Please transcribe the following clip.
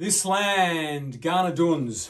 This land, Ghana Duns.